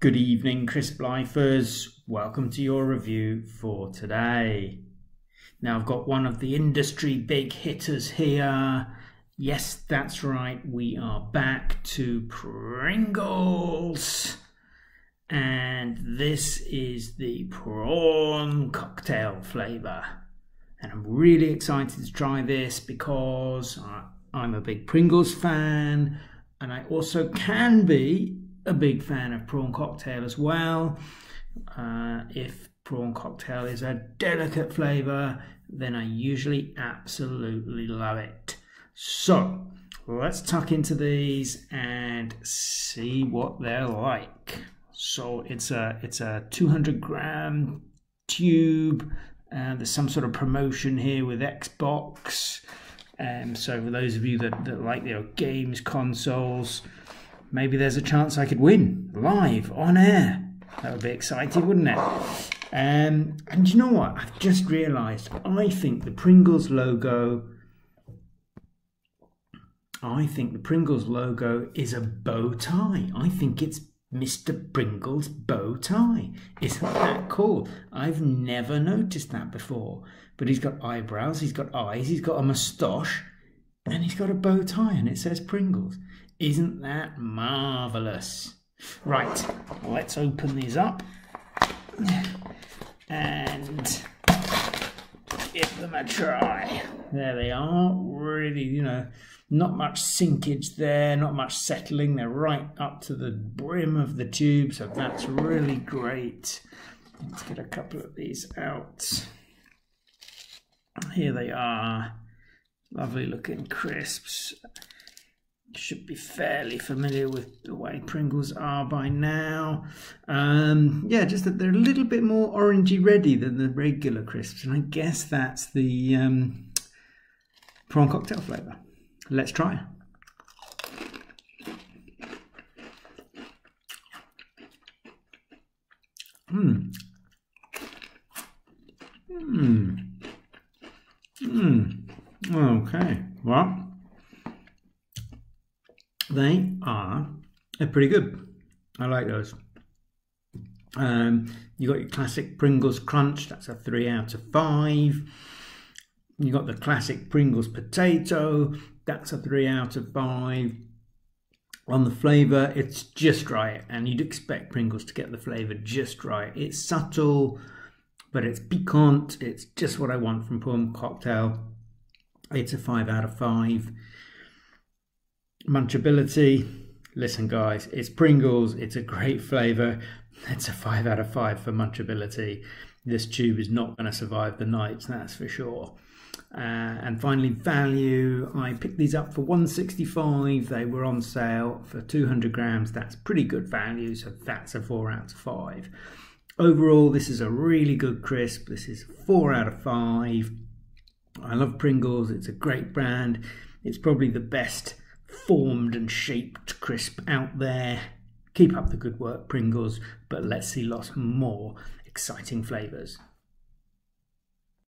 Good evening, crisp lifers. Welcome to your review for today. Now, I've got one of the industry big hitters here. Yes, that's right, we are back to Pringles. And this is the prawn cocktail flavour. And I'm really excited to try this because I'm a big Pringles fan and I also can be a big fan of prawn cocktail as well. Uh, if prawn cocktail is a delicate flavour, then I usually absolutely love it. So let's tuck into these and see what they're like. So it's a it's a 200 gram tube. Uh, there's some sort of promotion here with Xbox. Um, so for those of you that, that like you know, games, consoles, maybe there's a chance I could win live on air. That would be exciting, wouldn't it? Um, and you know what? I've just realised. I think the Pringles logo. I think the Pringles logo is a bow tie. I think it's Mr. Pringle's bow tie. Isn't that cool? I've never noticed that before. But he's got eyebrows, he's got eyes, he's got a moustache, and he's got a bow tie, and it says Pringles. Isn't that marvellous? Right, let's open these up and give them a try. There they are, really, you know, not much sinkage there, not much settling. They're right up to the brim of the tube, so that's really great. Let's get a couple of these out. Here they are, lovely looking crisps should be fairly familiar with the way Pringles are by now. Um, yeah, just that they're a little bit more orangey ready than the regular crisps, and I guess that's the um, prawn cocktail flavour. Let's try. Mmm. Mmm. Mmm. Okay. Well, they are they're pretty good. I like those. Um, you got your classic Pringles Crunch. That's a three out of five. You got the classic Pringles Potato. That's a three out of five. On the flavour, it's just right, and you'd expect Pringles to get the flavour just right. It's subtle, but it's piquant. It's just what I want from prawn cocktail. It's a five out of five. Munchability. Listen, guys, it's Pringles. It's a great flavour. It's a 5 out of 5 for munchability. This tube is not going to survive the night, that's for sure. Uh, and finally, value. I picked these up for 165. They were on sale for 200 grams. That's pretty good value, so that's a 4 out of 5. Overall, this is a really good crisp. This is 4 out of 5. I love Pringles. It's a great brand. It's probably the best formed and shaped crisp out there. Keep up the good work, Pringles, but let's see lots more exciting flavours.